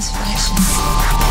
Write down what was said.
transgressions.